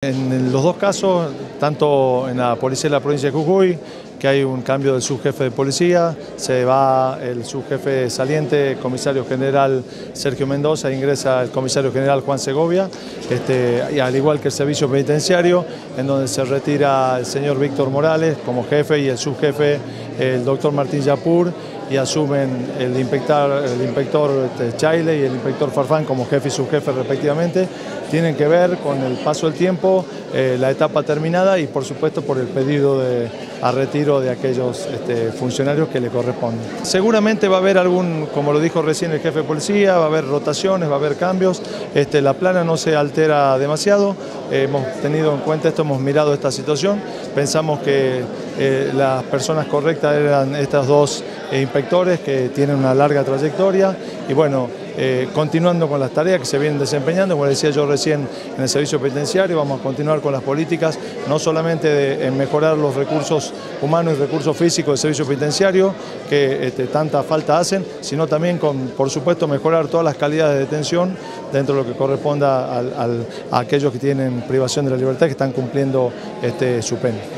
En los dos casos, tanto en la policía de la provincia de Jujuy, que hay un cambio del subjefe de policía, se va el subjefe saliente, comisario general Sergio Mendoza, ingresa el comisario general Juan Segovia, este, al igual que el servicio penitenciario, en donde se retira el señor Víctor Morales como jefe y el subjefe el doctor Martín Yapur y asumen el inspector, el este, Chaile y el inspector Farfán como jefe y subjefe respectivamente, tienen que ver con el paso del tiempo, eh, la etapa terminada y por supuesto por el pedido de, a retiro de aquellos este, funcionarios que le corresponden. Seguramente va a haber algún, como lo dijo recién el jefe de policía, va a haber rotaciones, va a haber cambios, este, la plana no se altera demasiado, hemos tenido en cuenta esto, hemos mirado esta situación, pensamos que eh, las personas correctas eran estos dos inspectores que tienen una larga trayectoria y bueno, eh, continuando con las tareas que se vienen desempeñando, como decía yo recién en el servicio penitenciario, vamos a continuar con las políticas, no solamente de, en mejorar los recursos humanos y recursos físicos del servicio penitenciario, que este, tanta falta hacen, sino también con, por supuesto, mejorar todas las calidades de detención dentro de lo que corresponda a aquellos que tienen privación de la libertad que están cumpliendo este, su pena.